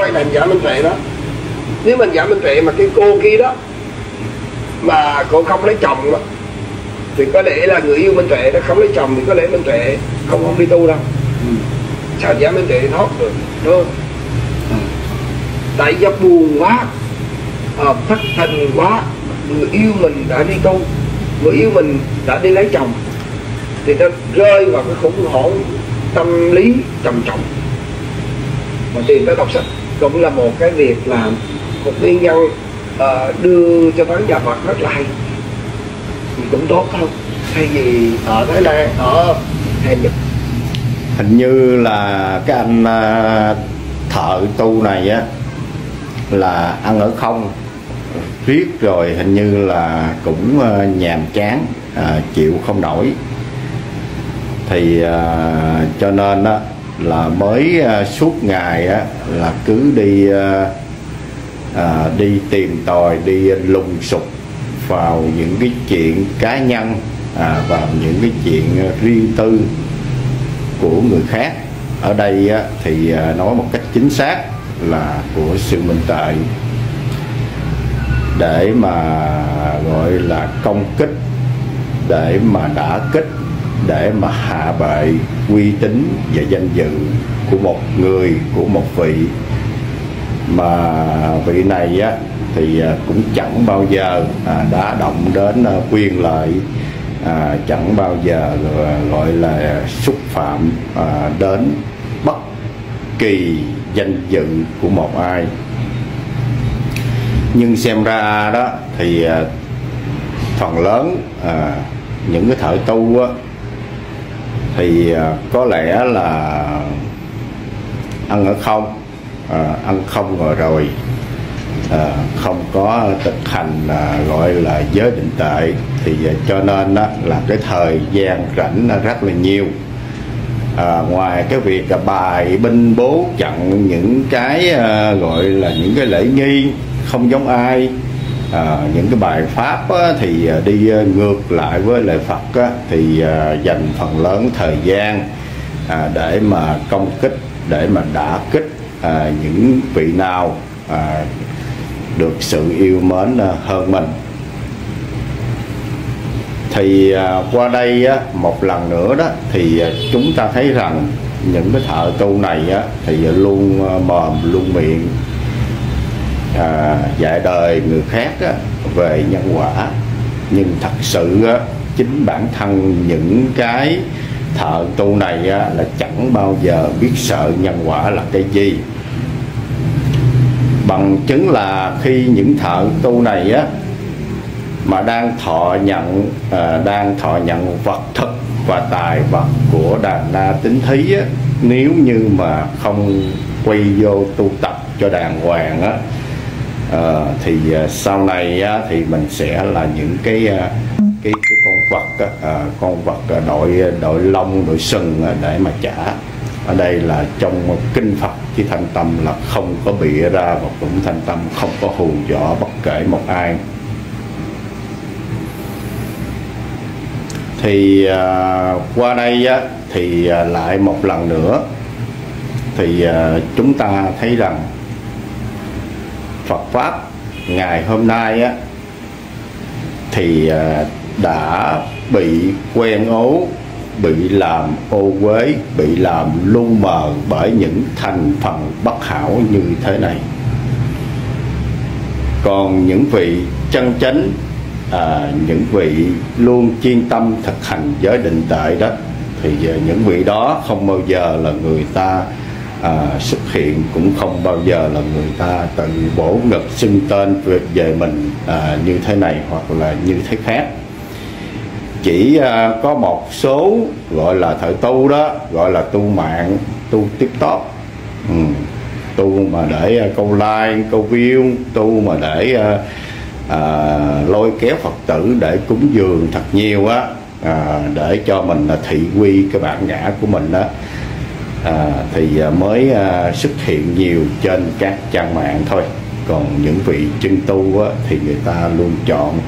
quay lại giả minh tuệ đó. Nếu mình giả minh tuệ mà cái cô kia đó mà cô không lấy chồng đó, thì có lẽ là người yêu minh tuệ nó không lấy chồng thì có lẽ minh tuệ không không đi tu đâu. Ừ. sao giả minh tuệ thoát được đúng không? Ừ. tại do buồn quá à, thất thần quá người yêu mình đã đi tu người yêu mình đã đi lấy chồng thì nó rơi vào cái khủng hoảng tâm lý trầm trọng. Mà tìm tới đọc sách cũng là một cái việc làm một nguyên nhân uh, đưa cho bán nhà mặt rất là hay. Thì cũng tốt không thay vì ở Thái Lan ở hay Nhật. Hình như là cái anh à, thợ tu này á là ăn ở không. Riết rồi hình như là cũng à, nhàm chán à, chịu không nổi. Thì à, cho nên á là mới à, suốt ngày á là cứ đi à, à, đi tìm tòi đi lùng sục vào những cái chuyện cá nhân à, vào những cái chuyện riêng tư của người khác. Ở đây á, thì à, nói một cách chính xác là của sự minh tệ. Để mà gọi là công kích để mà đã kích để mà hạ bệ uy tín và danh dự của một người của một vị. Mà vị này á thì à, cũng chẳng bao giờ à, đã động đến à, quyền lợi à, chẳng bao giờ gọi là xúc phạm à, đến bất kỳ danh dự của một ai. Nhưng xem ra đó thì à, phần lớn à, những cái thợ tu á thì ờ, có lẽ là ăn ở không à, ăn không rồi rồi à, không có thực hành à, gọi là giới định tệ. Thì à, cho nên đó là cái thời gian rảnh nó rất là nhiều. À, ngoài cái việc à, bài binh bố chặn những cái à, gọi là những cái lễ nghi không giống ai à, những cái bài pháp á, thì ờ, đi ờ, ngược lại với lời Phật á, thì à, dành phần lớn thời gian à, để mà công kích để mà đả kích à, những vị nào à, được sự yêu mến hơn mình. Thì à, qua đây á, một lần nữa đó thì chúng ta thấy rằng những cái thợ tu này á, thì luôn à, mồm luôn miệng à, dạy đời người khác á, về nhân quả. Nhưng thật sự á, chính bản thân những cái thợ tu này á, là chẳng bao giờ biết sợ nhân quả là cái gì. Bằng chứng là khi những thợ tu này á mà đang thọ nhận à, đang thọ nhận vật thực và tài vật của đàn na tính thí á, nếu như mà không quay vô tu tập cho đàng hoàng á à, thì ờ, sau này á, thì mình sẽ là những cái ờ, cái, cái con vật à, con vật đội đội lông đội sừng để mà trả. Ở đây là trong một kinh Phật chứ thanh tâm là không có bịa ra và cũng thanh tâm không có hù dọa bất kể một ai. Thì à, qua đây á, thì à, lại một lần nữa. Thì à, chúng ta thấy rằng Phật pháp ngày hôm nay á thì à, đã bị quen ố bị làm ô uế bị làm lu mờ bởi những thành phần bất hảo như thế này. Còn những vị chân chánh à, những vị luôn chuyên tâm thực hành giới định tệ đó thì à, những vị đó không bao giờ là người ta à, xuất hiện cũng không bao giờ là người ta tự bổ ngực xưng tên về, về mình à, như thế này hoặc là như thế khác chỉ à, có một số gọi là thợ tu đó gọi là tu mạng tu tiktok ừ. tu mà để à, câu like câu view tu mà để à, à, lôi kéo phật tử để cúng dường thật nhiều á à, để cho mình là thị quy cái bản ngã của mình đó à, thì à, mới à, xuất hiện nhiều trên các trang mạng thôi. Còn những vị chân tu á, thì người ta luôn chọn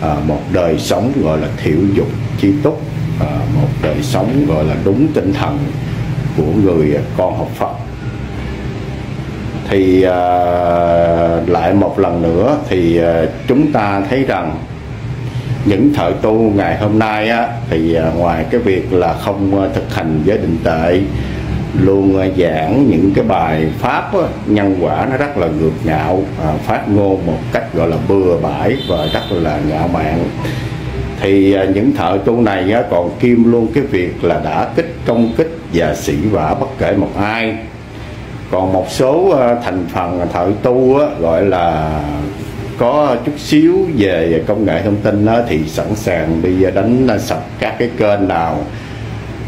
à, một đời sống gọi là thiểu dục chi túc à, một đời sống gọi là đúng tinh thần của người à, con học Phật. Thì à, lại một lần nữa thì à, chúng ta thấy rằng những thợ tu ngày hôm nay á, thì à, ngoài cái việc là không à, thực hành giới định tệ luôn à, giảng những cái bài pháp á, nhân quả nó rất là ngược ngạo à, phát ngôn một cách gọi là bừa bãi và rất là ngạo mạn. Thì à, những thợ tu này á, còn kim luôn cái việc là đã kích công kích và sĩ vả bất kể một ai. Còn một số à, thành phần thợ tu á, gọi là có chút xíu về công nghệ thông tin á, thì sẵn sàng đi à, đánh sập các cái kênh nào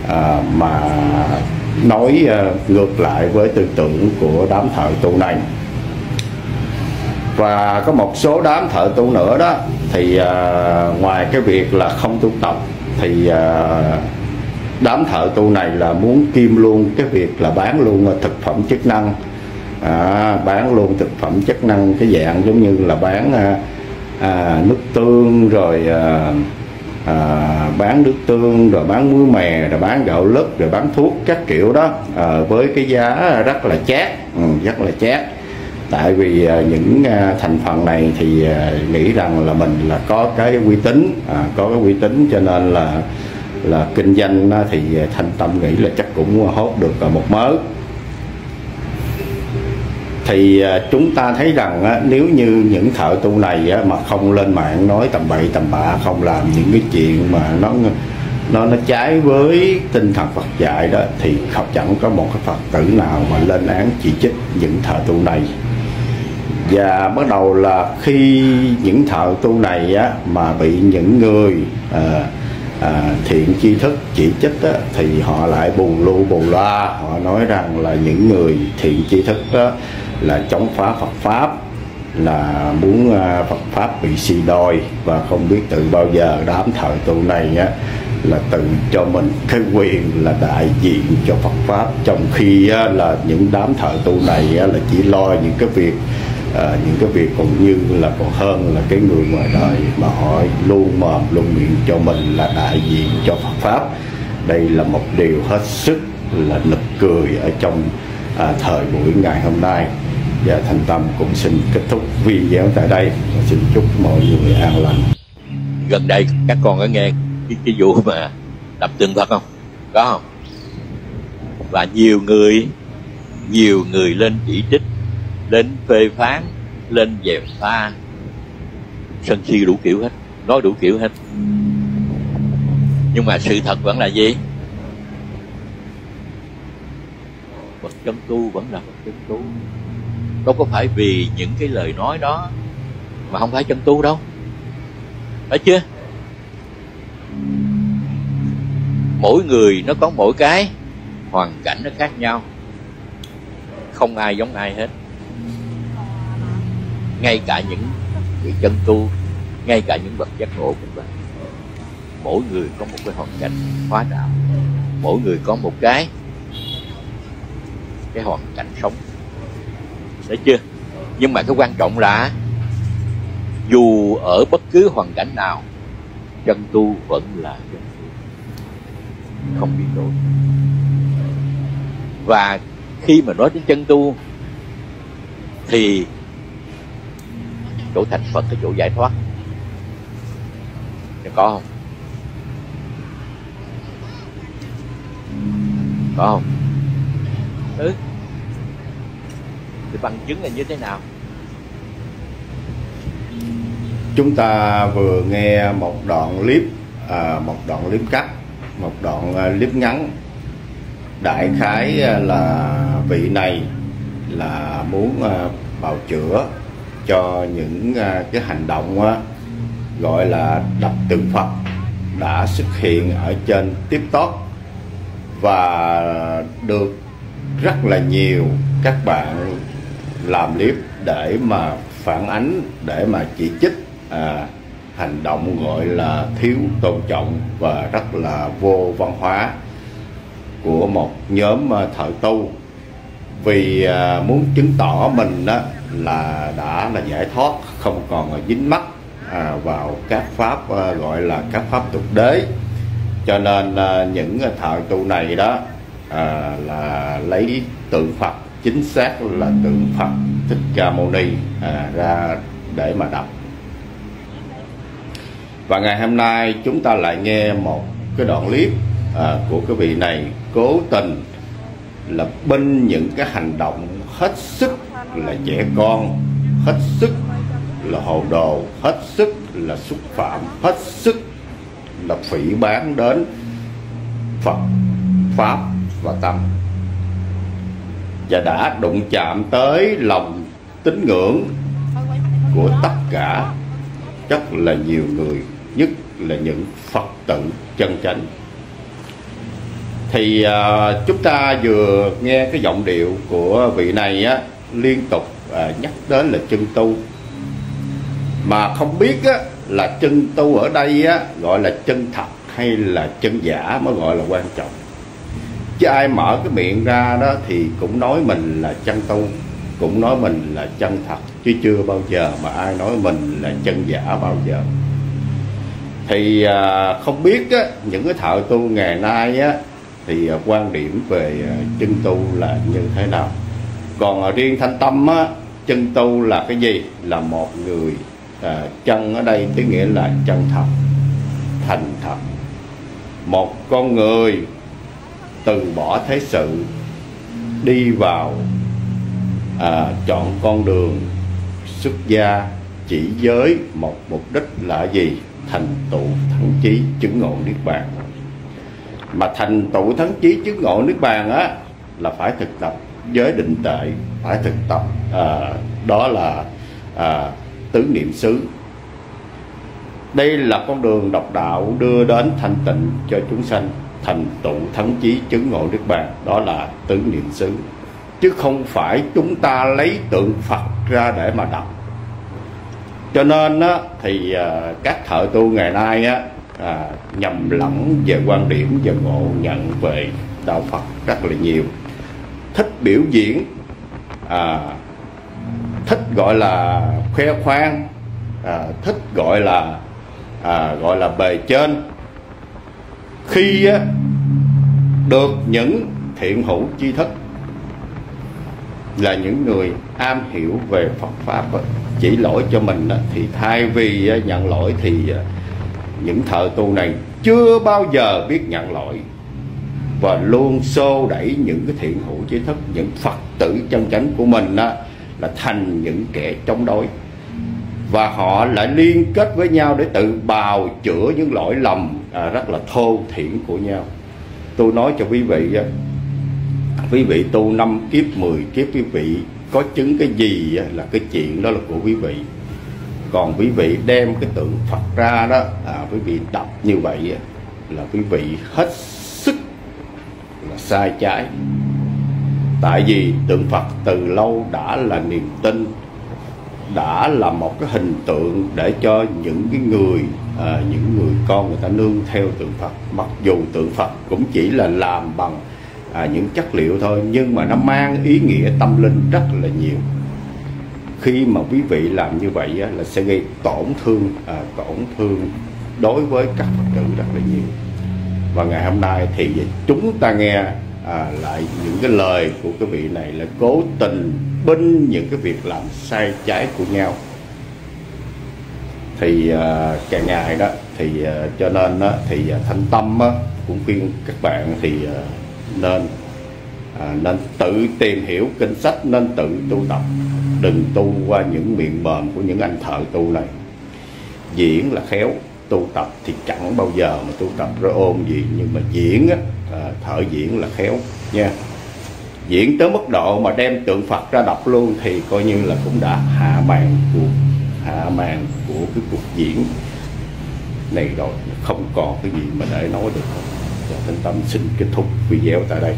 à, mà nói ờ, ngược lại với tư tưởng của đám thợ tu này. Và có một số đám thợ tu nữa đó thì ờ, ngoài cái việc là không tu tập thì ờ, đám thợ tu này là muốn kim luôn cái việc là bán luôn thực phẩm chức năng. À, bán luôn thực phẩm chức năng cái dạng giống như là bán à, à, nước tương rồi à, à, bán nước tương rồi bán muối mè rồi bán gạo lứt rồi bán thuốc các kiểu đó. À, với cái giá rất là chát. Ừ, rất là chát. Tại vì à, những à, thành phần này thì à, nghĩ rằng là mình là có cái uy tín. À, có cái uy tín cho nên là là kinh doanh thì à, thanh tâm nghĩ là chắc cũng hốt được một mớ thì à, chúng ta thấy rằng nếu như những thợ tu này mà không lên mạng nói tầm bậy tầm bạ không làm những cái chuyện mà nó nó nó trái với tinh thần Phật dạy đó thì không chẳng có một cái Phật tử nào mà lên án chỉ trích những thợ tu này. Và bắt đầu là khi những thợ tu này á, mà bị những người à, à, thiện tri thức chỉ trích á, thì họ lại bù lu bù loa họ nói rằng là những người thiện tri thức đó là chống phá Phật pháp là muốn à, Phật pháp bị suy đôi và không biết từ bao giờ đám thợ tu này á, là tự cho mình cái quyền là đại diện cho Phật pháp. Trong khi á, là những đám thợ tu này á, là chỉ lo những cái việc à, những cái việc còn như là còn hơn là cái người ngoài đời mà họ luôn mồm luôn miệng cho mình là đại diện cho Phật pháp. Đây là một điều hết sức là nực cười ở trong à, thời buổi ngày hôm nay và thành tâm cũng xin kết thúc video tại đây. Và xin chúc mọi người an lành. Gần đây các con có nghe cái, cái vụ mà đập tượng Phật không? Có không? Và nhiều người nhiều người lên chỉ trích lên phê phán lên dèm pha sân si đủ kiểu hết nói đủ kiểu hết. Nhưng mà sự thật vẫn là gì? Bậc chân tu vẫn là bậc chân tu đâu có phải vì những cái lời nói đó mà không phải chân tu đâu. Phải chưa? Mỗi người nó có mỗi cái, hoàn cảnh nó khác nhau. Không ai giống ai hết. Ngay cả những vị chân tu, ngay cả những bậc giác ngộ cũng vậy. Mỗi người có một cái hoàn cảnh hóa đạo. Mỗi người có một cái cái hoàn cảnh sống thấy chưa? Nhưng mà cái quan trọng là, dù ở bất cứ hoàn cảnh nào chân tu vẫn là chân tu. Không biến đổi và khi mà nói đến chân tu, thì chỗ thành phật cái chỗ giải thoát. Có không? Có không? Ừ thì bằng chứng là như thế nào? Chúng ta vừa nghe một đoạn clip à, một đoạn clip cắt một đoạn à, clip ngắn. Đại khái à, là vị này là muốn à, bào chữa cho những cái hành động gọi là đập tượng Phật đã xuất hiện ở trên TikTok và được rất là nhiều các bạn làm clip để mà phản ánh để mà chỉ trích à, hành động gọi là thiếu tôn trọng và rất là vô văn hóa của một nhóm à, thợ tu. Vì à, muốn chứng tỏ mình đó là đã là giải thoát không còn dính mắc à, vào các pháp à, gọi là các pháp tục đế. Cho nên à, những thợ tu này đó à, là lấy tượng Phật chính xác là tượng Phật Thích Ca Mâu Ni à, ra để mà đọc. Và ngày hôm nay chúng ta lại nghe một cái đoạn clip à, của cái vị này cố tình là binh những cái hành động hết sức là trẻ con hết sức là hồ đồ hết sức là xúc phạm hết sức là phỉ bán đến Phật Pháp và Tâm và đã đụng chạm tới lòng tín ngưỡng của tất cả. Rất là nhiều người nhất là những Phật tử chân chánh. Thì à, chúng ta vừa nghe cái giọng điệu của vị này á liên tục à, nhắc đến là chân tu. Mà không biết á, là chân tu ở đây á, gọi là chân thật hay là chân giả mới gọi là quan trọng chứ ai mở cái miệng ra đó thì cũng nói mình là chân tu cũng nói mình là chân thật chứ chưa bao giờ mà ai nói mình là chân giả bao giờ. Thì à, không biết á, những cái thợ tu ngày nay á, thì à, quan điểm về à, chân tu là như thế nào? Còn à, riêng thanh tâm á, chân tu là cái gì? Là một người à, chân ở đây tức nghĩa là chân thật thành thật. Một con người từ bỏ thế sự đi vào à, chọn con đường xuất gia chỉ giới một mục đích là gì? Thành tựu thắng chí chứng ngộ niết bàn. Mà thành tựu thắng chí chứng ngộ niết bàn á là phải thực tập giới định tệ phải thực tập à, đó là à, tứ niệm xứ. Đây là con đường độc đạo đưa đến thanh tịnh cho chúng sanh thành tựu thắng chí chứng ngộ nước bàn đó là tứ niệm xứ. Chứ không phải chúng ta lấy tượng phật ra để mà đọc. Cho nên á, thì à, các thợ tu ngày nay á, à, nhầm lẫn về quan điểm và ngộ nhận về đạo phật rất là nhiều. Thích biểu diễn à, thích gọi là khoe khoang à, thích gọi là à, gọi là bề trên khi được những thiện hữu chi thức là những người am hiểu về Phật pháp chỉ lỗi cho mình thì thay vì nhận lỗi thì những thợ tu này chưa bao giờ biết nhận lỗi và luôn xô đẩy những cái thiện hữu trí thức, những phật tử chân chánh của mình là thành những kẻ chống đối. Và họ lại liên kết với nhau để tự bào chữa những lỗi lầm à, rất là thô thiển của nhau. Tôi nói cho quý vị á, quý vị tu năm kiếp 10 kiếp quý vị có chứng cái gì á, là cái chuyện đó là của quý vị. Còn quý vị đem cái tượng Phật ra đó à, quý vị đọc như vậy á, là quý vị hết sức là sai trái. Tại vì tượng Phật từ lâu đã là niềm tin đã là một cái hình tượng để cho những cái người à, những người con người ta nương theo tượng Phật mặc dù tượng Phật cũng chỉ là làm bằng à, những chất liệu thôi nhưng mà nó mang ý nghĩa tâm linh rất là nhiều. Khi mà quý vị làm như vậy á, là sẽ gây tổn thương à, tổn thương đối với các phật tử rất là nhiều. Và ngày hôm nay thì chúng ta nghe à, lại những cái lời của cái vị này là cố tình binh những cái việc làm sai trái của nhau thì à, càng ngày đó thì à, cho nên đó, thì à, thanh tâm đó, cũng khuyên các bạn thì nên nên tự tìm hiểu kinh sách nên tự tu tập. Đừng tu qua những miệng mồm của những anh thợ tu này. Diễn là khéo tu tập thì chẳng bao giờ mà tu tập rồi ôm gì nhưng mà diễn á thợ diễn là khéo nha. Diễn tới mức độ mà đem tượng Phật ra đọc luôn thì coi như là cũng đã hạ màn cuộc hạ màn của cái cuộc diễn này rồi. Không còn cái gì mà để nói được. Và Thanh Tâm xin kết thúc video tại đây.